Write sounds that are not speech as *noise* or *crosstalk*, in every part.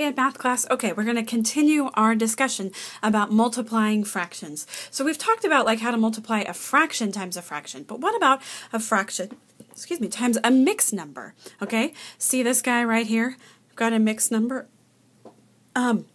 again, math class? Okay, we're going to continue our discussion about multiplying fractions. So we've talked about like how to multiply a fraction times a fraction, but what about a fraction, excuse me, times a mixed number? Okay, see this guy right here? I've got a mixed number. Um,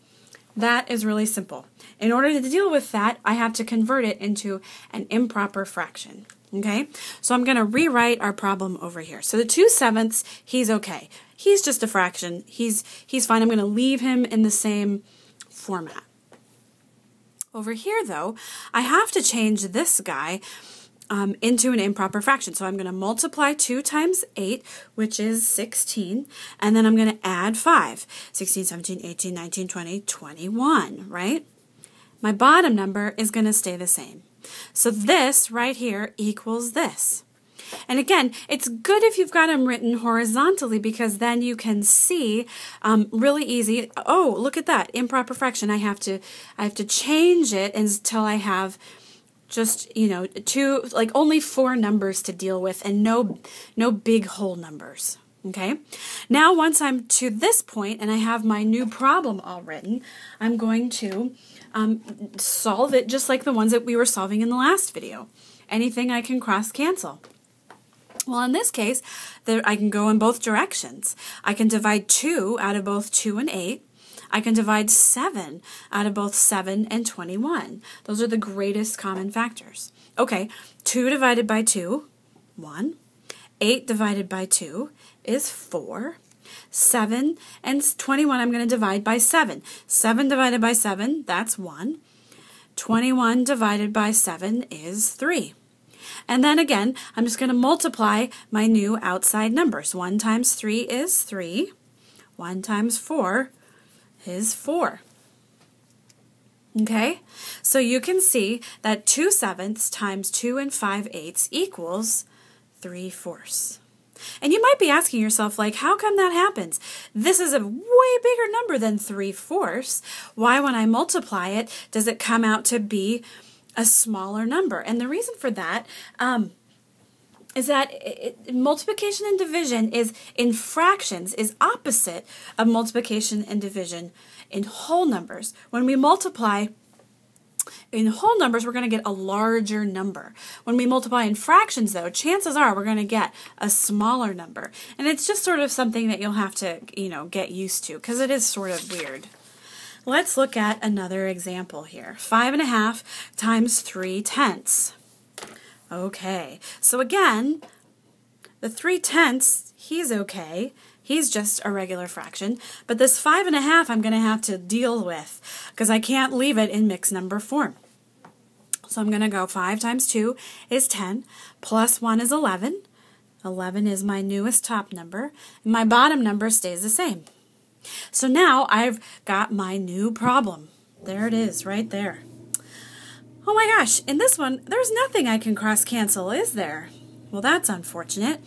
that is really simple. In order to deal with that, I have to convert it into an improper fraction. Okay, so I'm going to rewrite our problem over here. So the 2 sevenths, he's okay. He's just a fraction. He's, he's fine. I'm going to leave him in the same format. Over here, though, I have to change this guy um, into an improper fraction. So I'm going to multiply 2 times 8, which is 16, and then I'm going to add 5. 16, 17, 18, 19, 20, 21, right? My bottom number is going to stay the same. So this right here equals this. And again, it's good if you've got them written horizontally because then you can see um, really easy. Oh, look at that improper fraction. I have to I have to change it until I have just you know two like only four numbers to deal with and no no big whole numbers. Okay. Now once I'm to this point and I have my new problem all written, I'm going to um, solve it just like the ones that we were solving in the last video. Anything I can cross cancel. Well, in this case, there, I can go in both directions. I can divide 2 out of both 2 and 8. I can divide 7 out of both 7 and 21. Those are the greatest common factors. Okay, 2 divided by 2, 1. 8 divided by 2 is 4. 7 and 21 I'm going to divide by 7. 7 divided by 7, that's 1. 21 divided by 7 is 3. And then again, I'm just going to multiply my new outside numbers. 1 times 3 is 3. 1 times 4 is 4. Okay, so you can see that 2 sevenths times 2 and 5 eighths equals 3 fourths. And you might be asking yourself, like, how come that happens? This is a way bigger number than 3 fourths. Why, when I multiply it, does it come out to be a smaller number? And the reason for that, um, is that it, multiplication and division is in fractions is opposite of multiplication and division in whole numbers. When we multiply in whole numbers, we're going to get a larger number. When we multiply in fractions, though, chances are we're going to get a smaller number. And it's just sort of something that you'll have to, you know, get used to because it is sort of weird. Let's look at another example here. Five and a half times three tenths. Okay, so again, the three tenths, he's okay. He's just a regular fraction. But this five and a half I'm going to have to deal with because I can't leave it in mixed number form. So I'm going to go 5 times 2 is 10, plus 1 is 11. 11 is my newest top number, and my bottom number stays the same. So now I've got my new problem. There it is, right there. Oh my gosh, in this one, there's nothing I can cross cancel, is there? Well, that's unfortunate.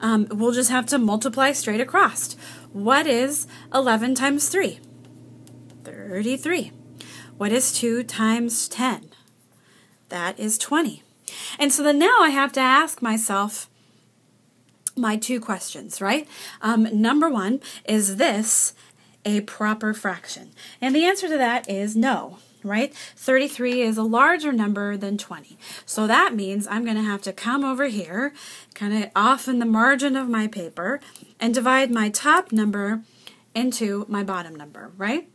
Um, we'll just have to multiply straight across. What is 11 times 3? 33. What is 2 times 10? That is 20. And so then now I have to ask myself my two questions, right? Um, number one, is this a proper fraction? And the answer to that is no right? 33 is a larger number than 20. So that means I'm going to have to come over here, kind of off in the margin of my paper, and divide my top number into my bottom number, right?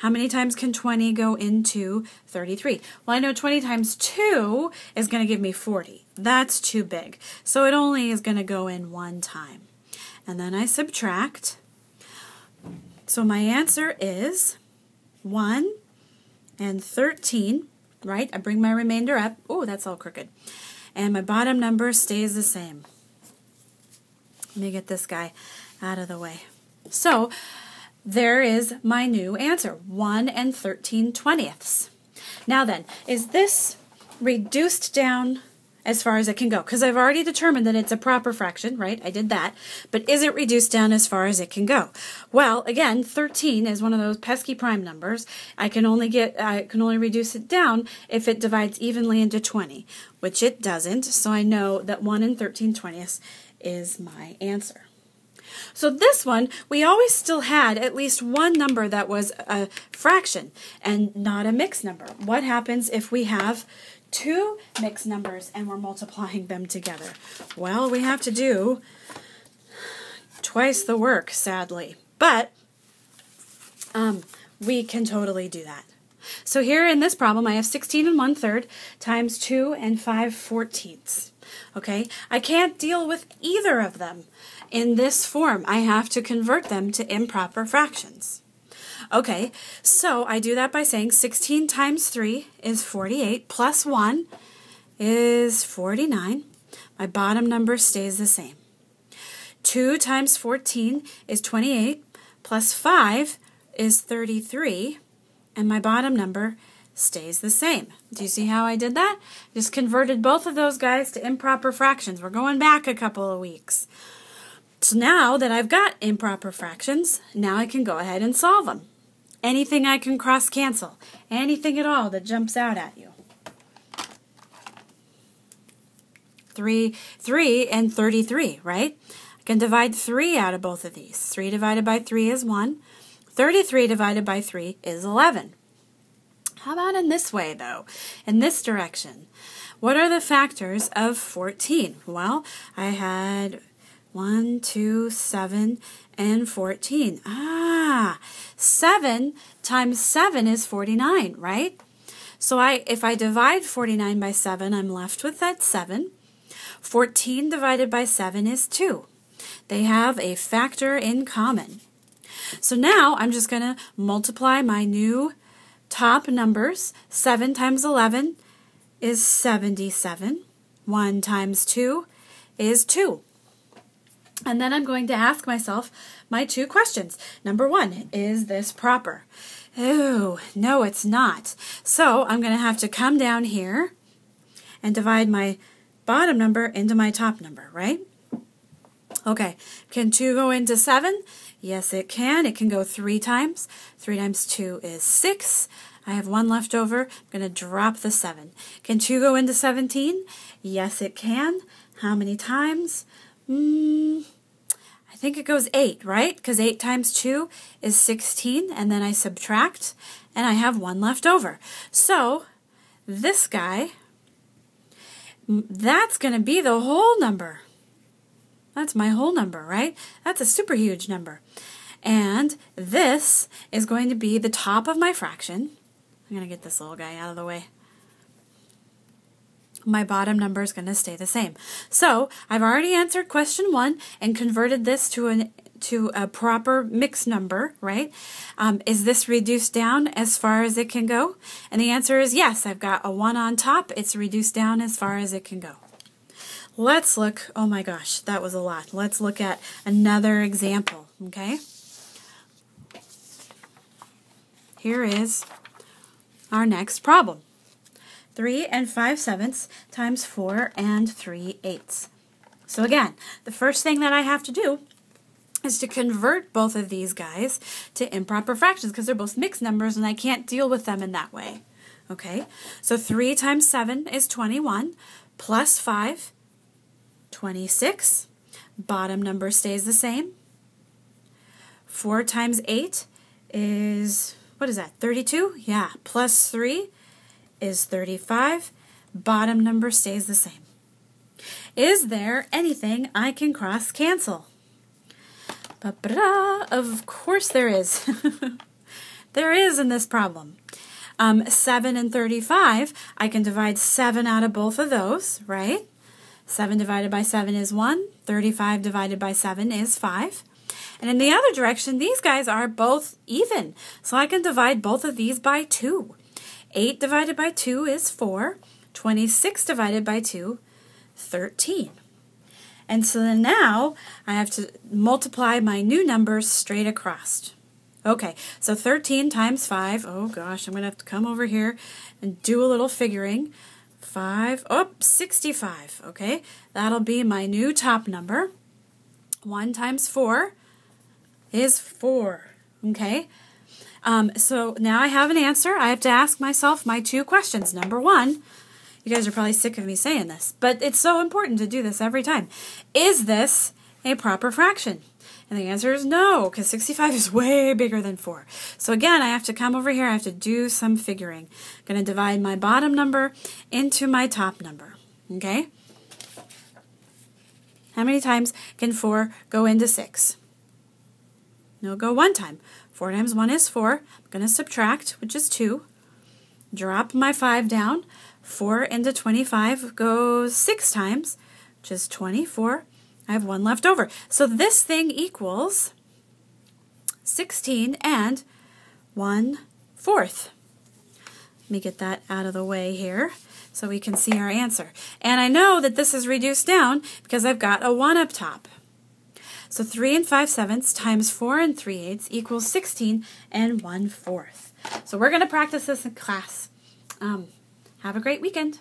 How many times can 20 go into 33? Well, I know 20 times 2 is going to give me 40. That's too big. So it only is going to go in one time. And then I subtract. So my answer is 1 and 13, right? I bring my remainder up. Oh, that's all crooked. And my bottom number stays the same. Let me get this guy out of the way. So there is my new answer, 1 and 13 twentieths. Now then, is this reduced down as far as it can go because I've already determined that it's a proper fraction, right? I did that. But is it reduced down as far as it can go? Well, again, 13 is one of those pesky prime numbers. I can only get I can only reduce it down if it divides evenly into 20, which it doesn't. So I know that 1 and 13 twentieths is my answer. So this one, we always still had at least one number that was a fraction and not a mixed number. What happens if we have two mixed numbers and we're multiplying them together? Well, we have to do twice the work, sadly. But um, we can totally do that. So here in this problem, I have 16 and 1 third times 2 and 5 fourteenths. Okay, I can't deal with either of them in this form. I have to convert them to improper fractions. Okay, so I do that by saying 16 times 3 is 48 plus 1 is 49. My bottom number stays the same. 2 times 14 is 28 plus 5 is 33 and my bottom number stays the same. Do you see how I did that? Just converted both of those guys to improper fractions. We're going back a couple of weeks. So now that I've got improper fractions, now I can go ahead and solve them. Anything I can cross cancel. Anything at all that jumps out at you. 3, 3 and 33, right? I can divide 3 out of both of these. 3 divided by 3 is 1. 33 divided by 3 is 11. How about in this way, though? In this direction. What are the factors of 14? Well, I had 1, 2, 7, and 14. Ah, 7 times 7 is 49, right? So I, if I divide 49 by 7, I'm left with that 7. 14 divided by 7 is 2. They have a factor in common. So now I'm just going to multiply my new top numbers. 7 times 11 is 77. 1 times 2 is 2. And then I'm going to ask myself my two questions. Number one, is this proper? Oh, no, it's not. So I'm going to have to come down here and divide my bottom number into my top number, right? Okay, can 2 go into 7? Yes, it can. It can go 3 times. 3 times 2 is 6. I have one left over. I'm going to drop the 7. Can 2 go into 17? Yes, it can. How many times? Mm, I think it goes 8, right? Because 8 times 2 is 16, and then I subtract, and I have one left over. So, this guy, that's going to be the whole number. That's my whole number, right? That's a super huge number. And this is going to be the top of my fraction. I'm going to get this little guy out of the way. My bottom number is going to stay the same. So I've already answered question one and converted this to an to a proper mixed number, right? Um, is this reduced down as far as it can go? And the answer is yes. I've got a 1 on top. It's reduced down as far as it can go. Let's look, oh my gosh, that was a lot. Let's look at another example, okay? Here is our next problem. 3 and 5 sevenths times 4 and 3 eighths. So again, the first thing that I have to do is to convert both of these guys to improper fractions because they're both mixed numbers and I can't deal with them in that way. Okay, so 3 times 7 is 21 plus 5 26. Bottom number stays the same. 4 times 8 is, what is that, 32? Yeah, plus 3 is 35. Bottom number stays the same. Is there anything I can cross cancel? Of course there is. *laughs* there is in this problem. Um, 7 and 35, I can divide 7 out of both of those, right? 7 divided by 7 is 1. 35 divided by 7 is 5. And in the other direction, these guys are both even. So I can divide both of these by 2. 8 divided by 2 is 4. 26 divided by 2, 13. And so then now I have to multiply my new numbers straight across. Okay, so 13 times 5, oh gosh, I'm going to have to come over here and do a little figuring. 5, oh, 65, okay? That'll be my new top number. 1 times 4 is 4, okay? Um, so now I have an answer. I have to ask myself my two questions. Number one, you guys are probably sick of me saying this, but it's so important to do this every time. Is this a proper fraction? And the answer is no, because 65 is way bigger than 4. So again, I have to come over here, I have to do some figuring. I'm going to divide my bottom number into my top number. Okay? How many times can 4 go into 6? No, go one time. 4 times 1 is 4. I'm going to subtract, which is 2. Drop my 5 down. 4 into 25 goes 6 times, which is 24. I have 1 left over. So this thing equals 16 and 1 fourth. Let me get that out of the way here so we can see our answer. And I know that this is reduced down because I've got a 1 up top. So 3 and 5 sevenths times 4 and 3 eighths equals 16 and 1 fourth. So we're going to practice this in class. Um, have a great weekend.